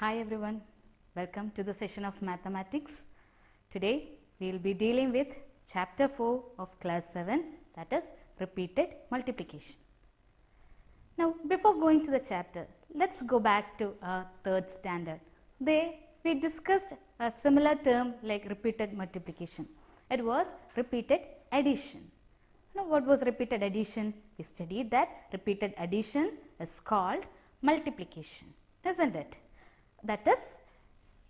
Hi everyone, welcome to the session of mathematics. Today we will be dealing with chapter 4 of class 7 that is repeated multiplication. Now before going to the chapter, let's go back to our third standard. There we discussed a similar term like repeated multiplication. It was repeated addition. Now what was repeated addition? We studied that repeated addition is called multiplication, isn't it? That is,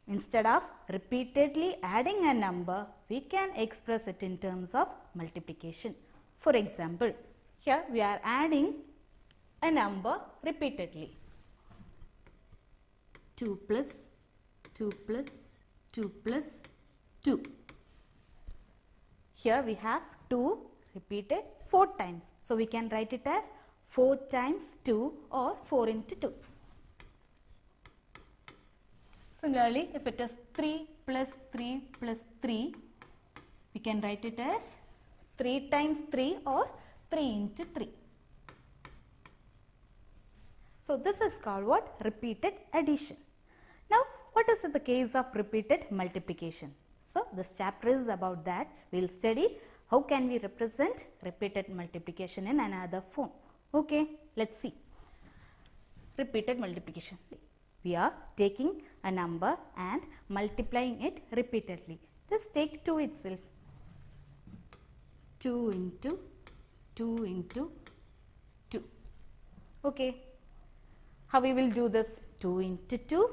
instead of repeatedly adding a number, we can express it in terms of multiplication. For example, here we are adding a number repeatedly. 2 plus 2 plus 2 plus 2. Here we have 2 repeated 4 times. So, we can write it as 4 times 2 or 4 into 2. Similarly, if it is 3 plus 3 plus 3, we can write it as 3 times 3 or 3 into 3. So, this is called what? Repeated addition. Now, what is the case of repeated multiplication? So, this chapter is about that. We will study how can we represent repeated multiplication in another form. Okay, let's see. Repeated multiplication. We are taking a number and multiplying it repeatedly. Just take 2 itself. 2 into 2 into 2. Okay. How we will do this? 2 into 2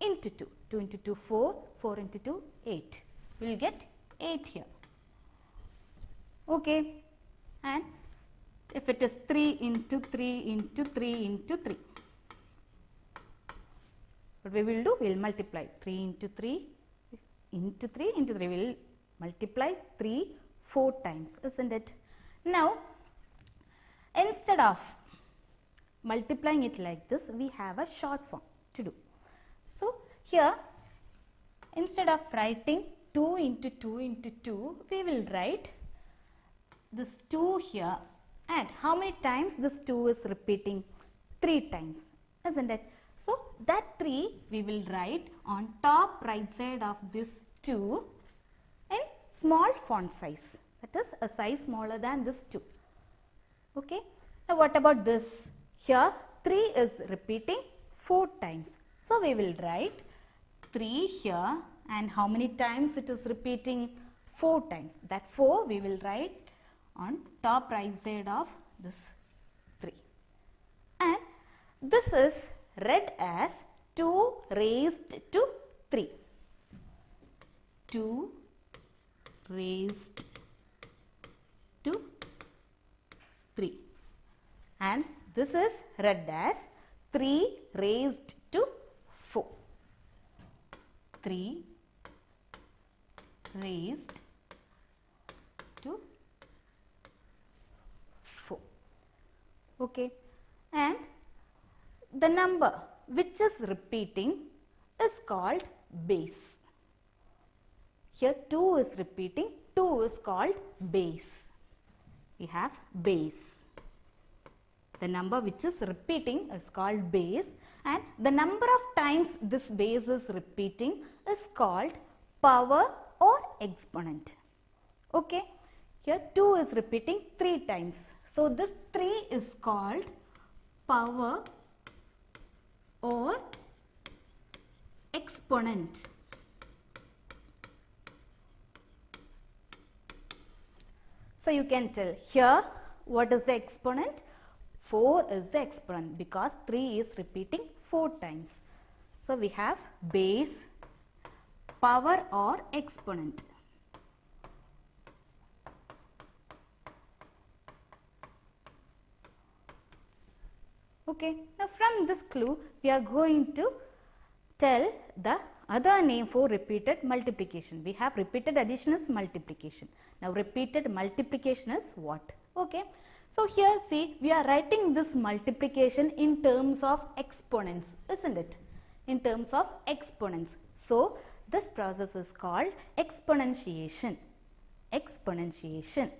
into 2. 2 into 2 4, 4 into 2 8. We will get 8 here. Okay. And if it is 3 into 3 into 3 into 3. What we will do? We will multiply 3 into 3 into 3 into 3. We will multiply 3 4 times, isn't it? Now, instead of multiplying it like this, we have a short form to do. So, here instead of writing 2 into 2 into 2, we will write this 2 here and how many times this 2 is repeating? 3 times, isn't it? So, that 3 we will write on top right side of this 2 in small font size that is a size smaller than this 2. Okay. Now, what about this? Here 3 is repeating 4 times. So, we will write 3 here and how many times it is repeating? 4 times. That 4 we will write on top right side of this 3. And this is read as 2 raised to 3. 2 raised to 3 and this is read as 3 raised to 4. 3 raised to 4. Okay. And the number which is repeating is called base. Here 2 is repeating, 2 is called base. We have base. The number which is repeating is called base and the number of times this base is repeating is called power or exponent. Okay. Here 2 is repeating 3 times. So, this 3 is called power or exponent. So, you can tell here what is the exponent? 4 is the exponent because 3 is repeating 4 times. So, we have base, power or exponent. Okay. Now, from this clue, we are going to tell the other name for repeated multiplication. We have repeated addition is multiplication. Now, repeated multiplication is what? Okay. So, here see we are writing this multiplication in terms of exponents, isn't it? In terms of exponents. So, this process is called exponentiation. Exponentiation.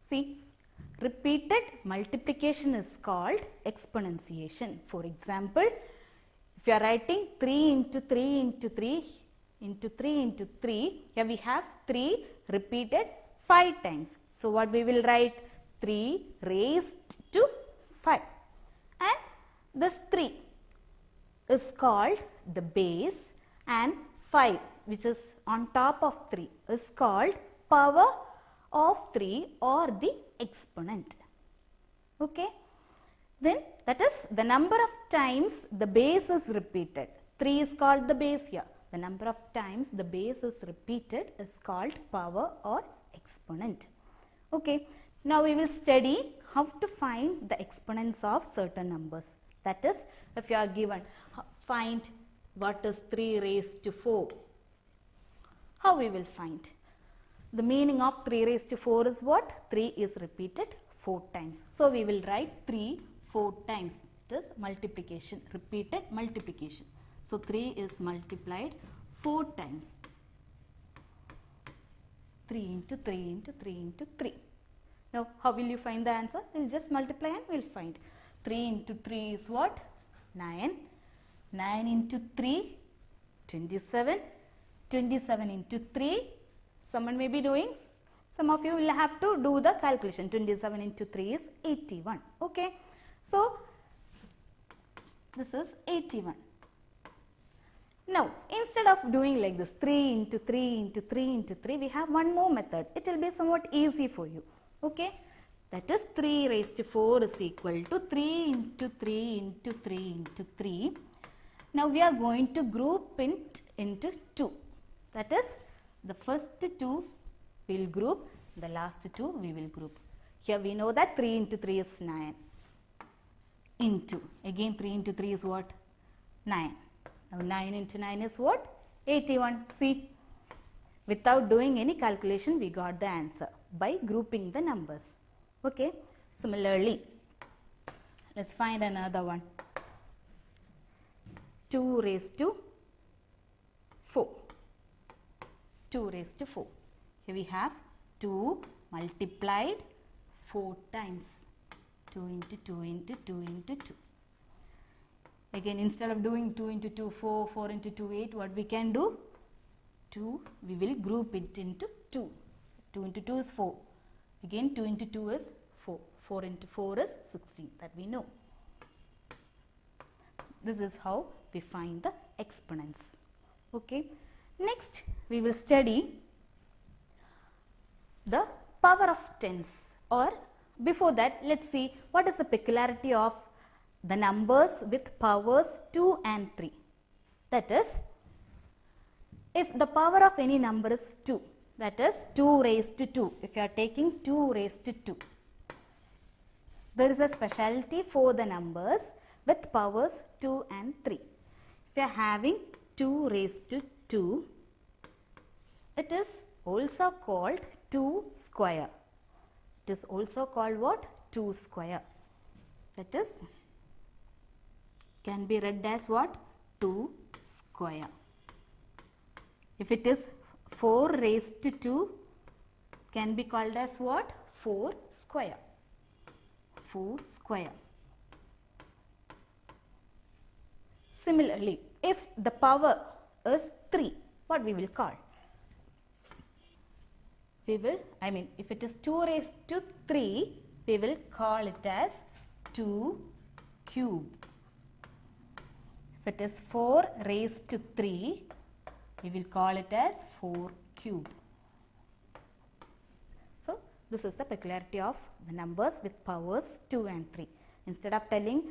See, repeated multiplication is called exponentiation. For example, if you are writing 3 into 3 into 3 into 3 into 3, here we have 3 repeated 5 times. So, what we will write? 3 raised to 5 and this 3 is called the base and 5 which is on top of 3 is called power of 3 or the exponent. Okay. Then that is the number of times the base is repeated. 3 is called the base here. The number of times the base is repeated is called power or exponent. Okay. Now we will study how to find the exponents of certain numbers. That is if you are given uh, find what is 3 raised to 4. How we will find? The meaning of 3 raised to 4 is what? 3 is repeated 4 times. So we will write 3 4 times. It is multiplication, repeated multiplication. So 3 is multiplied 4 times. 3 into 3 into 3 into 3. Now, how will you find the answer? We will just multiply and we will find. 3 into 3 is what? 9. 9 into 3, 27. 27 into 3, someone may be doing, some of you will have to do the calculation. 27 into 3 is 81. Okay. So, this is 81. Now, instead of doing like this 3 into 3 into 3 into 3, we have one more method. It will be somewhat easy for you. Okay. That is 3 raised to 4 is equal to 3 into 3 into 3 into 3. Now, we are going to group it into 2. That is the first 2 we will group, the last 2 we will group. Here we know that 3 into 3 is 9 into again 3 into 3 is what? 9 now 9 into 9 is what? 81 see without doing any calculation we got the answer by grouping the numbers. Okay? Similarly let's find another one. 2 raised to 4 2 raised to 4 here we have 2 multiplied 4 times 2 into 2 into 2 into 2. Again instead of doing 2 into 2 4, 4 into 2 8 what we can do? 2 we will group it into 2. 2 into 2 is 4. Again 2 into 2 is 4. 4 into 4 is 16 that we know. This is how we find the exponents. Okay. Next we will study the power of tens or before that, let us see what is the peculiarity of the numbers with powers 2 and 3. That is, if the power of any number is 2, that is 2 raised to 2, if you are taking 2 raised to 2, there is a specialty for the numbers with powers 2 and 3. If you are having 2 raised to 2, it is also called 2 square it is also called what? 2 square. That is can be read as what? 2 square. If it is 4 raised to 2 can be called as what? 4 square. 4 square. Similarly, if the power is 3, what we will call? we will, I mean, if it is 2 raised to 3, we will call it as 2 cube. If it is 4 raised to 3, we will call it as 4 cube. So, this is the peculiarity of the numbers with powers 2 and 3. Instead of telling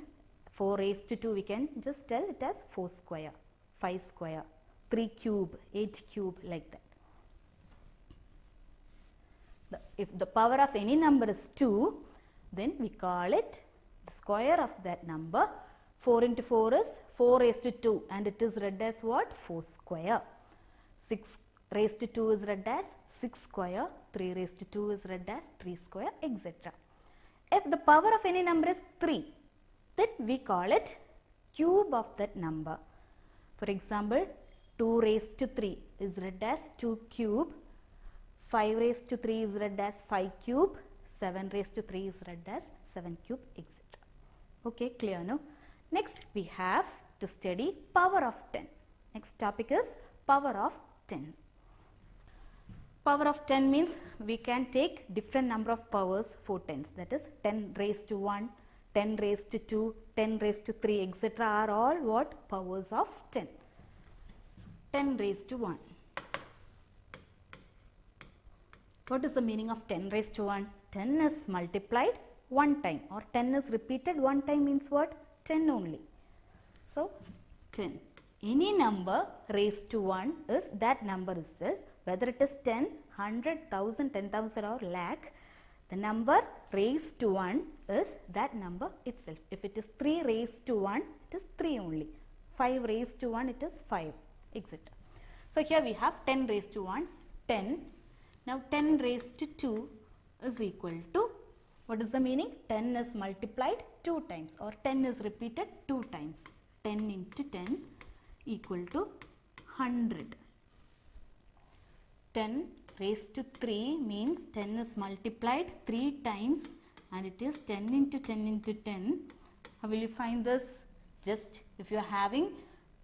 4 raised to 2, we can just tell it as 4 square, 5 square, 3 cube, 8 cube like that. The, if the power of any number is 2 then we call it the square of that number. 4 into 4 is 4 raised to 2 and it is read as what? 4 square. 6 raised to 2 is read as 6 square. 3 raised to 2 is read as 3 square etc if the power of any number is 3 then we call it cube of that number. For example 2 raised to 3 is read as 2 cube 5 raised to 3 is read as 5 cube, 7 raised to 3 is read as 7 cube etc. Okay, clear no? Next we have to study power of 10. Next topic is power of 10. Power of 10 means we can take different number of powers for tens that is 10 raised to 1, 10 raised to 2, 10 raised to 3 etc. are all what powers of 10. 10 raised to 1. What is the meaning of 10 raised to 1? 10 is multiplied one time or 10 is repeated one time means what? 10 only. So, 10. Any number raised to 1 is that number itself whether it is 10, 100, 1000, 10,000 or lakh the number raised to 1 is that number itself. If it is 3 raised to 1 it is 3 only. 5 raised to 1 it is 5 etc. So, here we have 10 raised to 1 10. Now, 10 raised to 2 is equal to what is the meaning? 10 is multiplied 2 times or 10 is repeated 2 times. 10 into 10 equal to 100. 10 raised to 3 means 10 is multiplied 3 times and it is 10 into 10 into 10. How will you find this? Just if you are having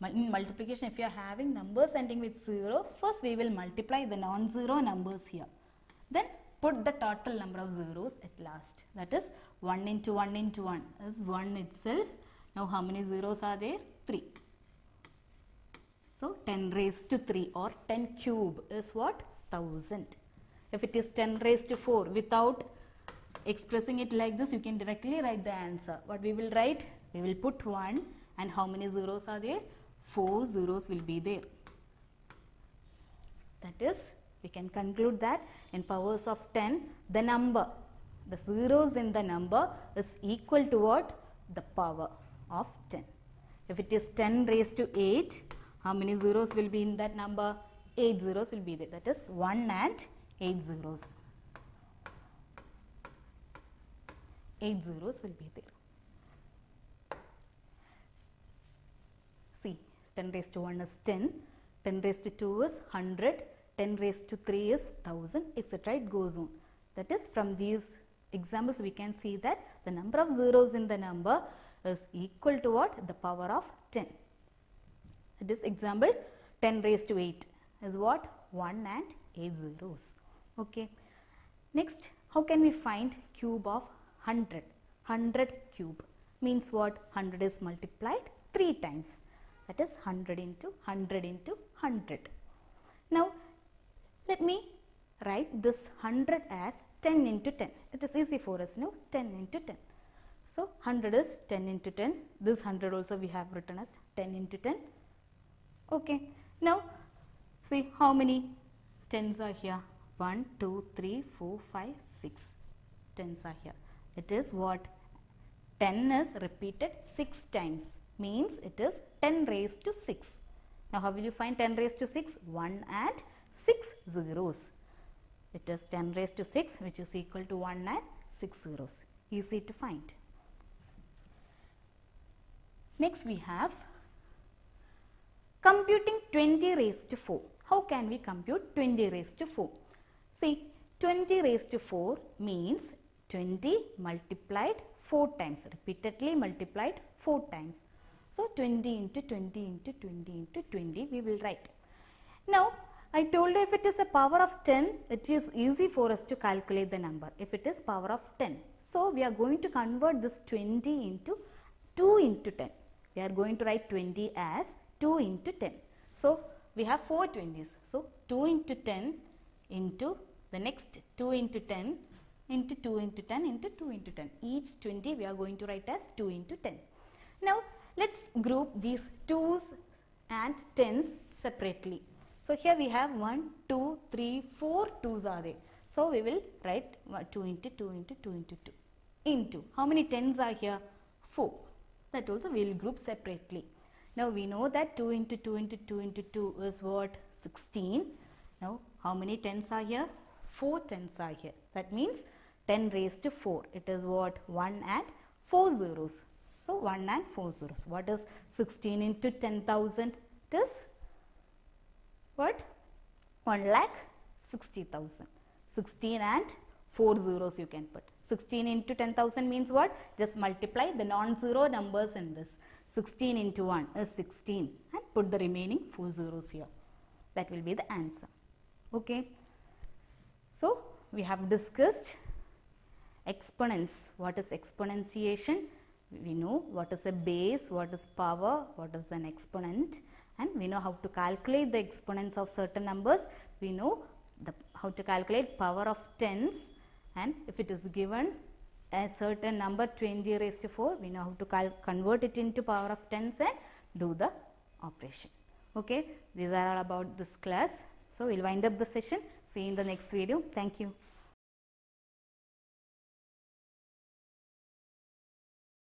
in multiplication if you are having numbers ending with 0 first we will multiply the non-zero numbers here. Then put the total number of zeros at last that is 1 into 1 into 1 is 1 itself. Now how many zeros are there? 3. So 10 raised to 3 or 10 cube is what? 1000. If it is 10 raised to 4 without expressing it like this you can directly write the answer. What we will write? We will put 1 and how many zeros are there? 4 zeros will be there. That is we can conclude that in powers of 10 the number the zeros in the number is equal to what? The power of 10. If it is 10 raised to 8 how many zeros will be in that number? 8 zeros will be there. That is 1 and 8 zeros. 8 zeros will be there. See, 10 raised to 1 is 10, 10 raised to 2 is 100, 10 raised to 3 is 1000, etc. It goes on. That is from these examples we can see that the number of zeros in the number is equal to what? The power of 10. This example 10 raised to 8 is what? 1 and 8 zeros. Okay. Next, how can we find cube of 100? 100 cube means what? 100 is multiplied 3 times. That is 100 into 100 into 100. Now, let me write this 100 as 10 into 10. It is easy for us, now 10 into 10. So, 100 is 10 into 10. This 100 also we have written as 10 into 10 Okay. Now, see how many tens are here? 1, 2, 3, 4, 5, 6 tens are here. It is what? 10 is repeated 6 times means it is 10 raised to 6. Now, how will you find 10 raised to 6? 1 and 6 zeros. It is 10 raised to 6 which is equal to 1 and 6 zeros. Easy to find. Next we have Computing 20 raised to 4. How can we compute 20 raised to 4? See, 20 raised to 4 means 20 multiplied 4 times, repeatedly multiplied 4 times. So, 20 into 20 into 20 into 20 we will write. Now, I told you if it is a power of 10, it is easy for us to calculate the number if it is power of 10. So, we are going to convert this 20 into 2 into 10. We are going to write 20 as 2 into 10. So, we have 4 20s. So, 2 into 10 into the next 2 into 10 into 2 into 10 into 2 into 10. Each 20 we are going to write as 2 into 10. Now, let us group these 2's and 10's separately. So, here we have 1, 2, 3, 4 2's are there. So, we will write 2 into 2 into 2 into 2 into. How many 10's are here? 4. That also we will group separately. Now we know that 2 into 2 into 2 into 2 is what? 16. Now how many tens are here? 4 tens are here. That means 10 raised to 4. It is what? 1 and 4 zeros. So 1 and 4 zeros. What is 16 into 10,000? It is what? 1 lakh 60,000. 16 and 4 zeros you can put. 16 into 10,000 means what? Just multiply the non-zero numbers in this. 16 into 1 is 16 and put the remaining 4 zeros here. That will be the answer. Okay. So, we have discussed exponents. What is exponentiation? We know what is a base, what is power, what is an exponent and we know how to calculate the exponents of certain numbers. We know the, how to calculate power of tens and if it is given a certain number 20 raised to 4, we know how to convert it into power of tens and do the operation. Okay, these are all about this class. So, we will wind up the session. See you in the next video. Thank you.